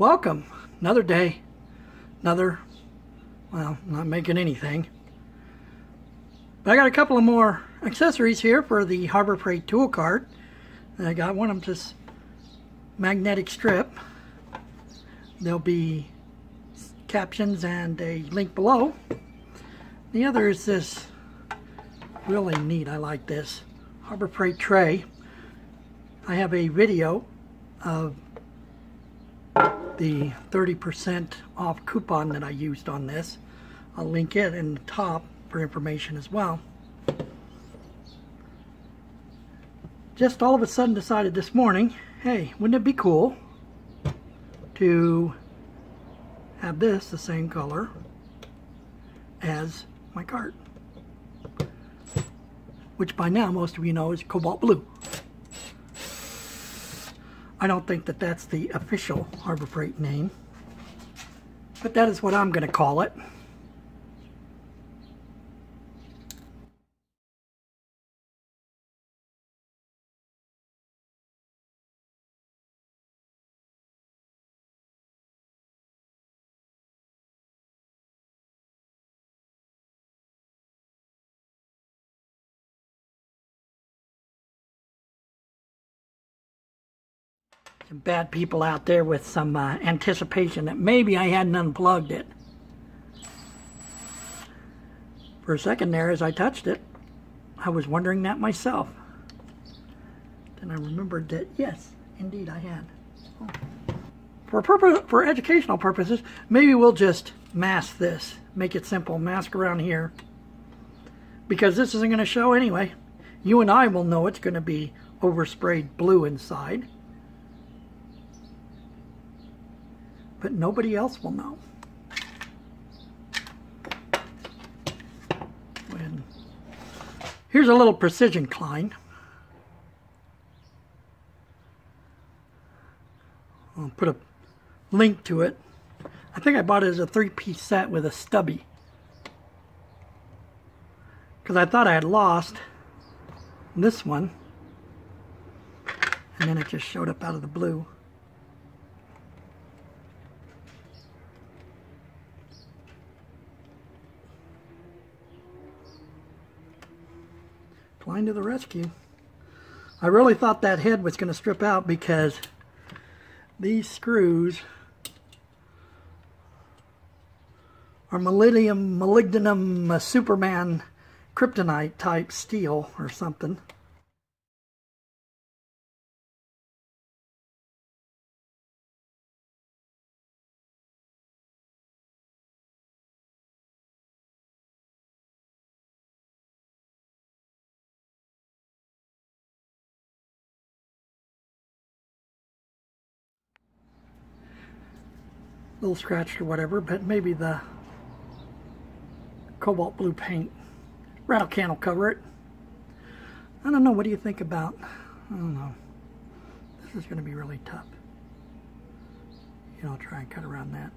welcome. Another day, another, well, not making anything. But I got a couple of more accessories here for the Harbor Freight tool cart. I got one of them this magnetic strip. There'll be captions and a link below. The other is this really neat, I like this, Harbor Freight tray. I have a video of the 30% off coupon that I used on this. I'll link it in the top for information as well. Just all of a sudden decided this morning, hey, wouldn't it be cool to have this the same color as my cart? Which by now most of you know is cobalt blue. I don't think that that's the official Harbor Freight name, but that is what I'm going to call it. Bad people out there with some uh, anticipation that maybe I hadn't unplugged it. For a second there, as I touched it, I was wondering that myself. Then I remembered that, yes, indeed I had. For, purpose, for educational purposes, maybe we'll just mask this. Make it simple. Mask around here. Because this isn't going to show anyway. You and I will know it's going to be oversprayed blue inside. But nobody else will know. When Here's a little precision Klein. I'll put a link to it. I think I bought it as a three-piece set with a stubby. Because I thought I had lost this one. And then it just showed up out of the blue. Klein to the rescue. I really thought that head was going to strip out because these screws are molybdenum, molybdenum uh, Superman kryptonite type steel or something. Little scratched or whatever, but maybe the cobalt blue paint rattle can will cover it. I don't know, what do you think about, I don't know, this is going to be really tough. You know, I'll try and cut around that.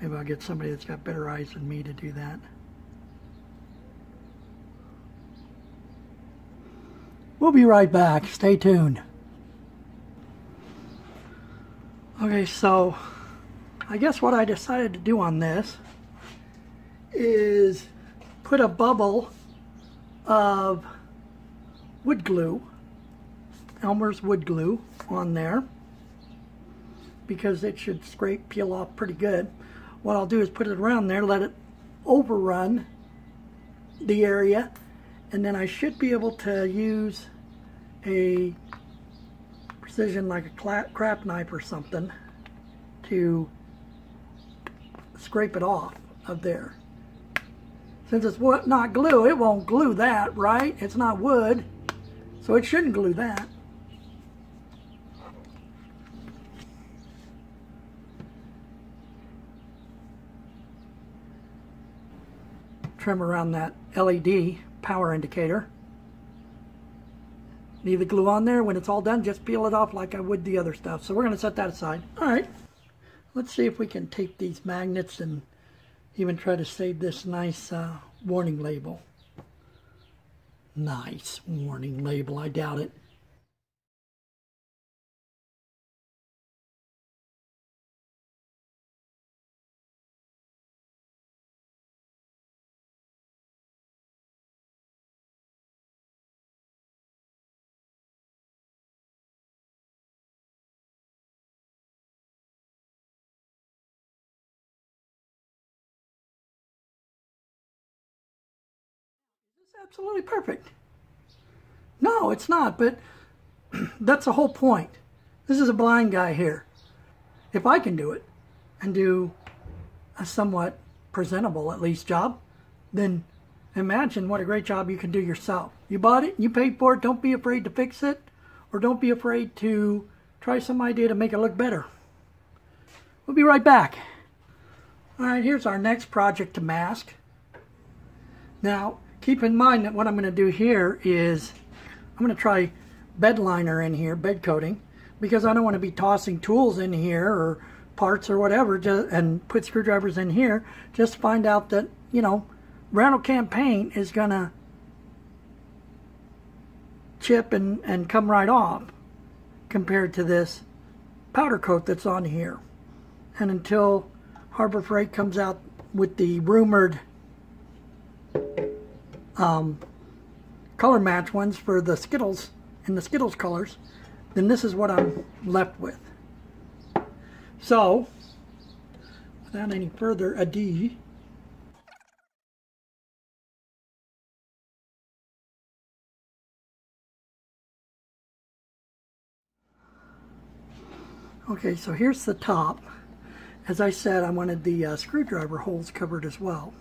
Maybe I'll get somebody that's got better eyes than me to do that. We'll be right back. Stay tuned. Okay, so I guess what I decided to do on this is put a bubble of wood glue, Elmer's wood glue on there because it should scrape, peel off pretty good. What I'll do is put it around there, let it overrun the area, and then I should be able to use a precision like a crap knife or something to scrape it off of there. Since it's what not glue, it won't glue that, right? It's not wood, so it shouldn't glue that. Trim around that LED power indicator. Leave the glue on there. When it's all done, just peel it off like I would the other stuff. So we're going to set that aside. All right. Let's see if we can tape these magnets and even try to save this nice uh, warning label. Nice warning label, I doubt it. It's absolutely perfect. No, it's not, but that's the whole point. This is a blind guy here. If I can do it and do a somewhat presentable, at least, job, then imagine what a great job you can do yourself. You bought it, you paid for it, don't be afraid to fix it, or don't be afraid to try some idea to make it look better. We'll be right back. All right, here's our next project to mask. Now, keep in mind that what I'm going to do here is I'm going to try bed liner in here, bed coating, because I don't want to be tossing tools in here or parts or whatever just, and put screwdrivers in here just to find out that, you know, rattle can paint is going to chip and, and come right off compared to this powder coat that's on here. And until Harbor Freight comes out with the rumored um, color match ones for the Skittles in the Skittles colors, then this is what I'm left with. So, without any further ado, Okay, so here's the top. As I said, I wanted the uh, screwdriver holes covered as well.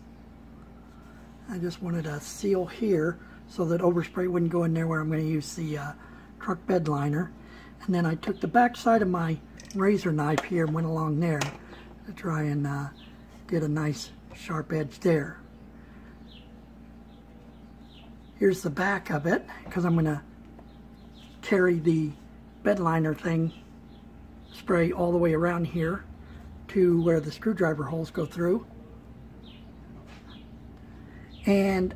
I just wanted a seal here so that overspray wouldn't go in there where I'm going to use the uh, truck bed liner. And then I took the back side of my razor knife here and went along there to try and uh, get a nice sharp edge there. Here's the back of it because I'm going to carry the bed liner thing spray all the way around here to where the screwdriver holes go through. And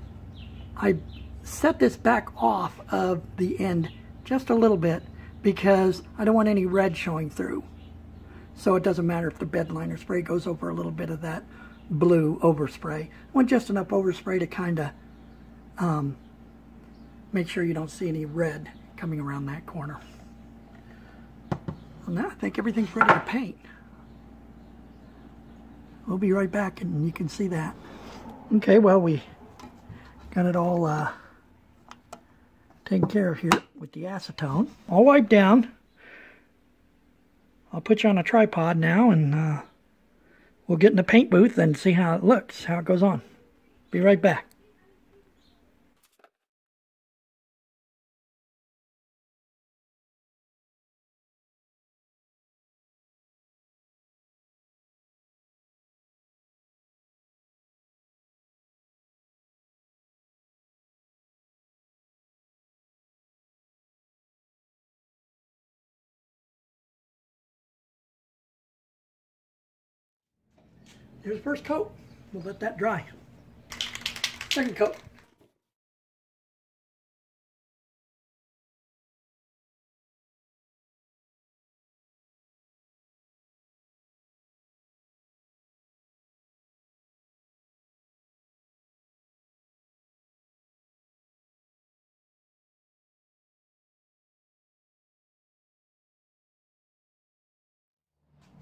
I set this back off of the end just a little bit because I don't want any red showing through. So it doesn't matter if the bed liner spray goes over a little bit of that blue overspray. I want just enough overspray to kind of um, make sure you don't see any red coming around that corner. Well, now I think everything's ready to paint. We'll be right back and you can see that. Okay, well we got it all uh, taken care of here with the acetone. All wiped down. I'll put you on a tripod now and uh, we'll get in the paint booth and see how it looks, how it goes on. Be right back. Here's the first coat. We'll let that dry. Second coat.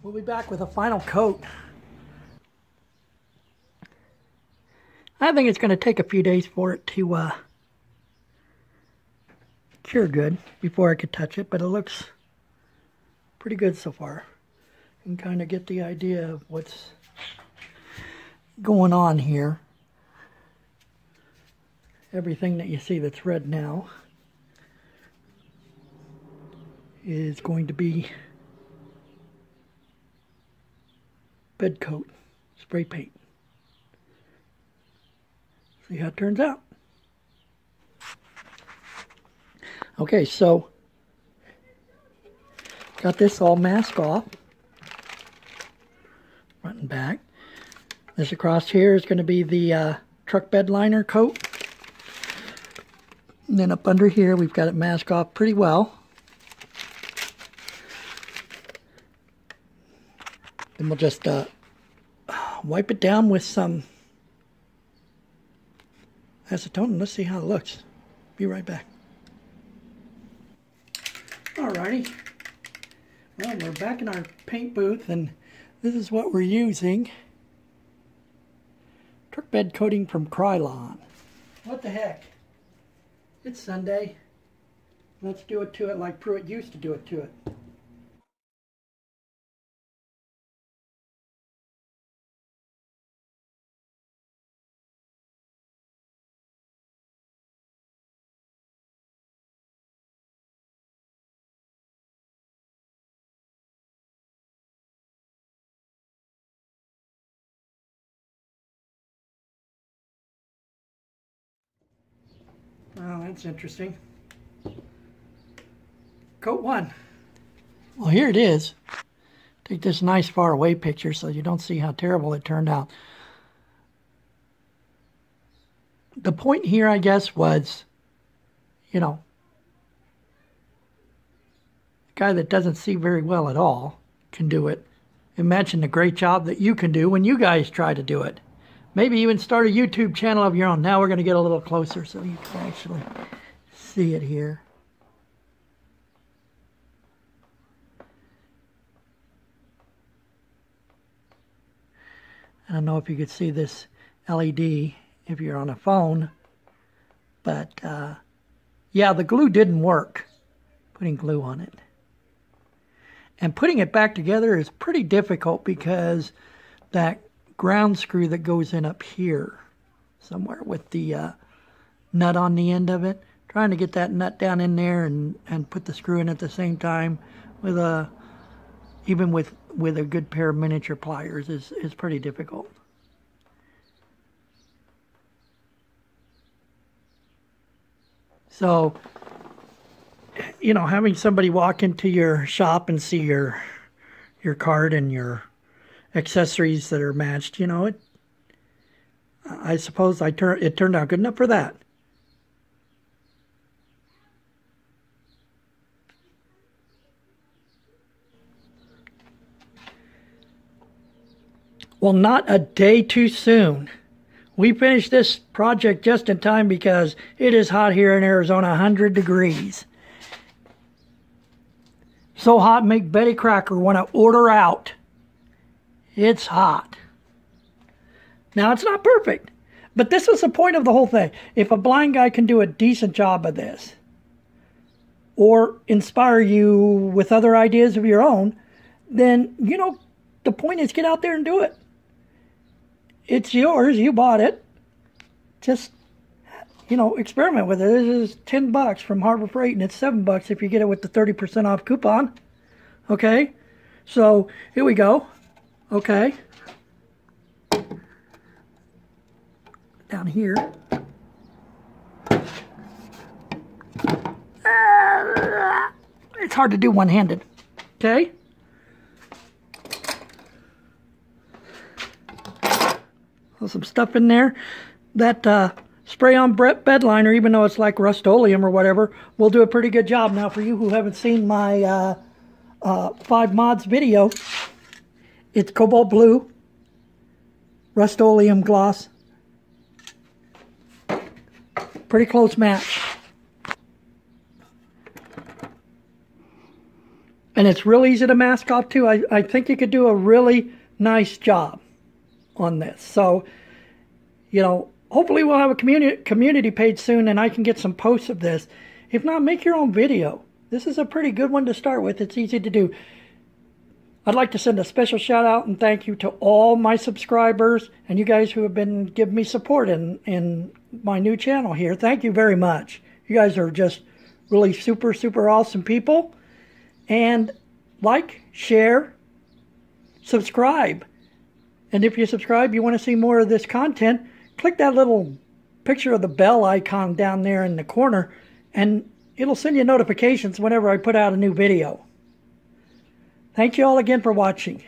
We'll be back with a final coat. I think it's going to take a few days for it to uh, cure good before I could touch it, but it looks pretty good so far. You can kind of get the idea of what's going on here. Everything that you see that's red now is going to be bed coat spray paint see how it turns out. Okay, so got this all masked off, front and back. This across here is going to be the uh, truck bed liner coat. And then up under here, we've got it masked off pretty well. Then we'll just uh, wipe it down with some acetone let's see how it looks. Be right back. Alrighty. Well, we're back in our paint booth and this is what we're using. Truck bed coating from Krylon. What the heck? It's Sunday. Let's do it to it like Pruitt used to do it to it. Well, that's interesting. Coat one. Well, here it is. Take this nice far away picture so you don't see how terrible it turned out. The point here, I guess, was, you know, a guy that doesn't see very well at all can do it. Imagine the great job that you can do when you guys try to do it. Maybe even start a YouTube channel of your own. Now we're going to get a little closer so you can actually see it here. I don't know if you could see this LED if you're on a phone, but uh, yeah, the glue didn't work, putting glue on it. And putting it back together is pretty difficult because that ground screw that goes in up here somewhere with the uh, nut on the end of it. Trying to get that nut down in there and, and put the screw in at the same time with a even with with a good pair of miniature pliers is, is pretty difficult. So, you know, having somebody walk into your shop and see your your card and your accessories that are matched, you know, it I suppose I turn it turned out good enough for that. Well, not a day too soon. We finished this project just in time because it is hot here in Arizona, 100 degrees. So hot, make Betty Crocker want to order out. It's hot. Now, it's not perfect, but this was the point of the whole thing. If a blind guy can do a decent job of this, or inspire you with other ideas of your own, then, you know, the point is get out there and do it. It's yours. You bought it. Just, you know, experiment with it. This is 10 bucks from Harbor Freight, and it's 7 bucks if you get it with the 30% off coupon. Okay? So, here we go. Okay. Down here. It's hard to do one-handed. Okay? some stuff in there. That uh, spray-on bed liner, even though it's like Rust-Oleum or whatever, will do a pretty good job. Now, for you who haven't seen my uh, uh, 5 mods video, it's cobalt blue, Rust-Oleum gloss. Pretty close match. And it's real easy to mask off too. I, I think you could do a really nice job on this. So, you know, hopefully we'll have a community community page soon and I can get some posts of this. If not, make your own video. This is a pretty good one to start with. It's easy to do. I'd like to send a special shout out and thank you to all my subscribers and you guys who have been giving me support in, in my new channel here. Thank you very much. You guys are just really super, super awesome people. And like, share, subscribe. And if you subscribe, you want to see more of this content, click that little picture of the bell icon down there in the corner, and it'll send you notifications whenever I put out a new video. Thank you all again for watching.